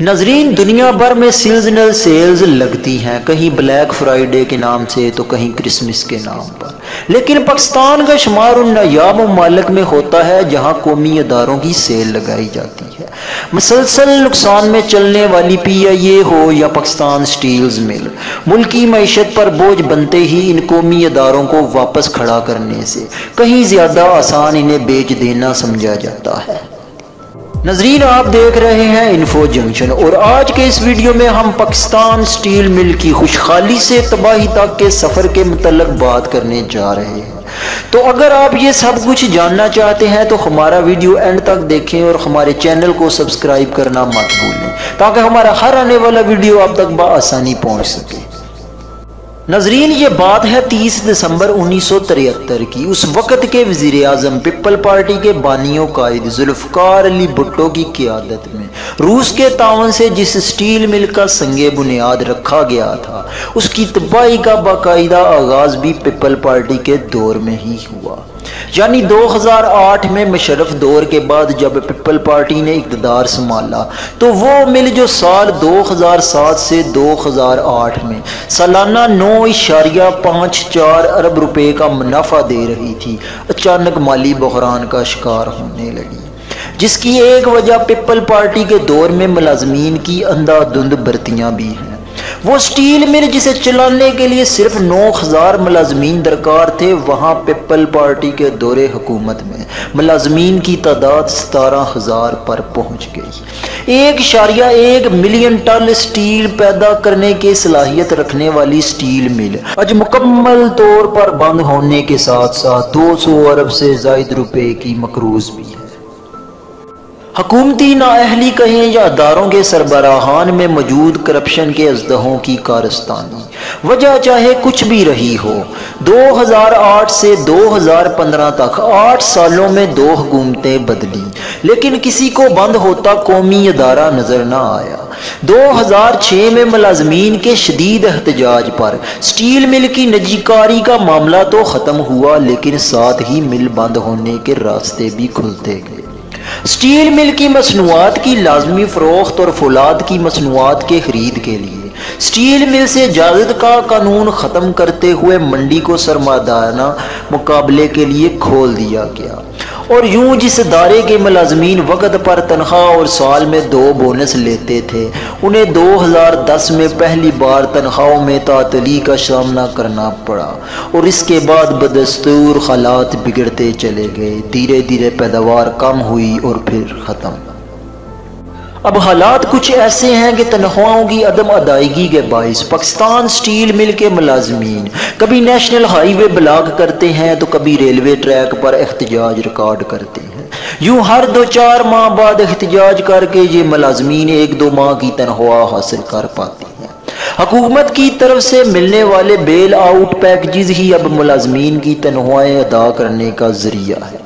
نظرین، دنیا بھر میں سیزنل سیلز لگتی ہیں۔ کہیں بلیک فرائیڈے کے نام سے تو کہیں کرسمس کے نام پر۔ لیکن پاکستان کا شمار ان نایاب ممالک میں ہوتا ہے جہاں قومی اداروں کی سیل لگائی جاتی ہے۔ مسلسل نقصان میں چلنے والی پی آئی اے ہو یا پاکستان سٹیلز مل۔ ملکی معیشت پر بوجھ بنتے ہی ان قومی اداروں کو واپس کھڑا کرنے سے کہیں زیادہ آسان انہیں بیچ دینا سمجھا جاتا ہے۔ نظرین آپ دیکھ رہے ہیں انفو جنکشن اور آج کے اس ویڈیو میں ہم پاکستان سٹیل مل کی خوشحالی سے تباہی تک کے سفر کے متعلق بات کرنے جا رہے ہیں۔ تو اگر آپ یہ سب کچھ جاننا چاہتے ہیں تو ہمارا ویڈیو اینڈ تک دیکھیں اور ہمارے چینل کو سبسکرائب کرنا مت بھولیں تاکہ ہمارا ہر آنے والا ویڈیو آپ تک بآسانی پہنچ سکے۔ نظرین، یہ بات ہے تیس دسمبر انیس سو تریہتر کی۔ اس وقت کے وزیر اعظم پیپل پارٹی کے بانیوں قائد ذوالفقار علی بھٹو کی قیادت میں۔ روس کے تعاون سے جس سٹیل مل کا سنگ بنیاد رکھا گیا تھا، اس کی تباہی کا باقاعدہ آغاز بھی پیپل پارٹی کے دور میں ہی ہوا۔ یعنی دو ہزار آٹھ میں مشرف دور کے بعد جب پیپل پارٹی نے اقتدار سنبھالا، تو وہ مل جو سال دو ہزار سات سے دو ہزار آٹھ میں سالانہ نو اشاریہ پانچ چار ارب روپے کا منافع دے رہی تھی، اچانک مالی بحران کا شکار ہونے لگی۔ جس کی ایک وجہ پیپل پارٹی کے دور میں ملازمین کی اندھا دھند برتیاں بھی ہیں۔ وہ سٹیل مل جسے چلانے کے لیے صرف نو ہزار ملازمین درکار تھے، وہاں پیپل پارٹی کے دور حکومت میں ملازمین کی تعداد ستارہ ہزار پر پہنچ گئی۔ ایک شاریہ ایک ملین ٹن سٹیل پیدا کرنے کے صلاحیت رکھنے والی سٹیل مل آج مکمل طور پر بند ہونے کے ساتھ ساتھ دو سو ارب سے زائد روپے کی مقروض بھی۔ ہے حکومتی نااہلی کہیں یا اداروں کے سربراہان میں موجود کرپشن کے ازدہوں کی کارستانی۔ وجہ چاہے کچھ بھی رہی ہو۔ دو ہزار آٹھ سے دو ہزار پندرہ تک آٹھ سالوں میں دو حکومتیں بدلی۔ لیکن کسی کو بند ہوتا قومی ادارہ نظر نہ آیا۔ دو ہزار چھ میں ملازمین کے شدید احتجاج پر سٹیل مل کی نجیکاری کا معاملہ تو ختم ہوا، لیکن ساتھ ہی مل بند ہونے کے راستے بھی کھلتے گئے۔ سٹیل مل کی مصنوعات کی لازمی فروخت اور فولاد کی مصنوعات کے خرید کے لیے۔ سٹیل مل سے اجازت کا قانون ختم کرتے ہوئے منڈی کو سرمادانہ مقابلے کے لیے کھول دیا گیا۔ اور یوں جس ادارے کے ملازمین وقت پر تنخواہ اور سال میں دو بونس لیتے تھے، انہیں دو ہزار دس میں پہلی بار تنخواہوں میں تعطلی کا سامنا کرنا پڑا اور اس کے بعد بدستور حالات بگڑتے چلے گئے۔ دھیرے دھیرے پیداوار کم ہوئی اور پھر ختم۔ اب حالات کچھ ایسے ہیں کہ تنخواہوں کی عدم ادائیگی کے باعث پاکستان سٹیل مل کے ملازمین کبھی نیشنل ہائی وے بلاک کرتے ہیں تو کبھی ریلوے ٹریک پر احتجاج ریکارڈ کرتے ہیں۔ یوں ہر دو چار ماہ بعد احتجاج کر کے یہ ملازمین ایک دو ماہ کی تنخواہ حاصل کر پاتے ہیں۔ حکومت کی طرف سے ملنے والے بیل آؤٹ پیکجز ہی اب ملازمین کی تنخواہیں ادا کرنے کا ذریعہ ہے۔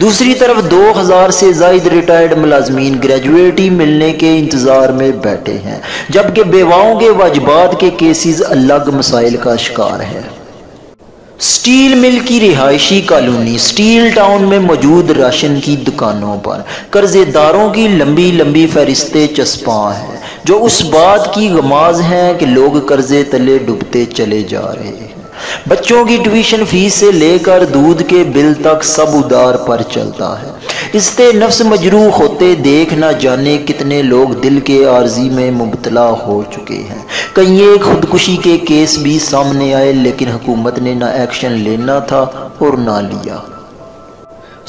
دوسری طرف دو ہزار سے زائد ریٹائرڈ ملازمین گریجویٹی ملنے کے انتظار میں بیٹھے ہیں، جبکہ بیواؤں کے واجبات کے کیسز الگ مسائل کا شکار ہے۔ سٹیل مل کی رہائشی کالونی سٹیل ٹاؤن میں موجود راشن کی دکانوں پر قرضے داروں کی لمبی لمبی فہرستیں چسپاں ہیں، جو اس بات کی غماز ہیں کہ لوگ قرضے تلے ڈوبتے چلے جا رہے ہیں۔ بچوں کی ٹیوشن فیس سے لے کر دودھ کے بل تک سب ادار پر چلتا ہے۔ اس سے نفس مجروح ہوتے دیکھ نہ جانے کتنے لوگ دل کے عارضی میں مبتلا ہو چکے ہیں۔ کئی ایک خودکشی کے کیس بھی سامنے آئے لیکن حکومت نے نہ ایکشن لینا تھا اور نہ لیا۔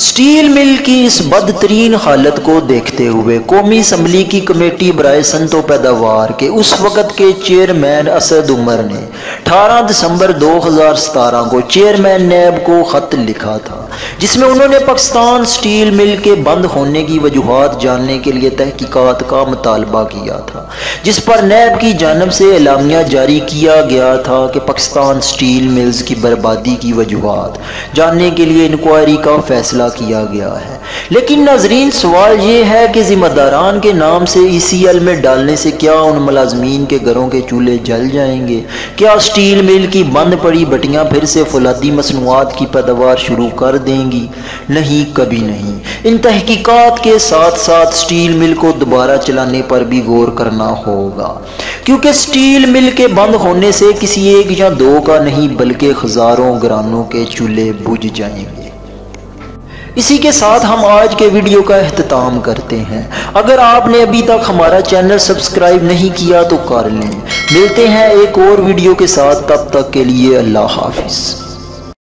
سٹیل مل کی اس بدترین حالت کو دیکھتے ہوئے قومی اسمبلی کی کمیٹی برائے سنتو پیداوار کے اس وقت کے چیئرمین اسد عمر نے اٹھارہ دسمبر دو ہزار ستارہ کو چیئرمین نیب کو خط لکھا تھا، جس میں انہوں نے پاکستان سٹیل مل کے بند ہونے کی وجوہات جاننے کے لیے تحقیقات کا مطالبہ کیا تھا، جس پر نیب کی جانب سے اعلامیہ جاری کیا گیا تھا کہ پاکستان سٹیل ملز کی بربادی کی وجوہات، جاننے کے لیے انکوائری کا فیصلہ فیصلہ کیا گیا ہے۔ لیکن ناظرین، سوال یہ ہے کہ ذمہ داران کے نام سے ای سی ایل میں ڈالنے سے کیا ان ملازمین کے گھروں کے چولہے جل جائیں گے؟ کیا سٹیل مل کی بند پڑی بٹیاں پھر سے فولادی مصنوعات کی پیداوار شروع کر دیں گی؟ نہیں، کبھی نہیں۔ ان تحقیقات کے ساتھ ساتھ سٹیل مل کو دوبارہ چلانے پر بھی غور کرنا ہوگا۔ کیونکہ سٹیل مل کے بند ہونے سے کسی ایک یا دو کا نہیں، بلکہ ہزاروں گرانوں کے چولہے بجھ جائیں گے۔ اسی کے ساتھ ہم آج کے ویڈیو کا اختتام کرتے ہیں۔ اگر آپ نے ابھی تک ہمارا چینل سبسکرائب نہیں کیا تو کر لیں۔ ملتے ہیں ایک اور ویڈیو کے ساتھ، تب تک کے لیے اللہ حافظ۔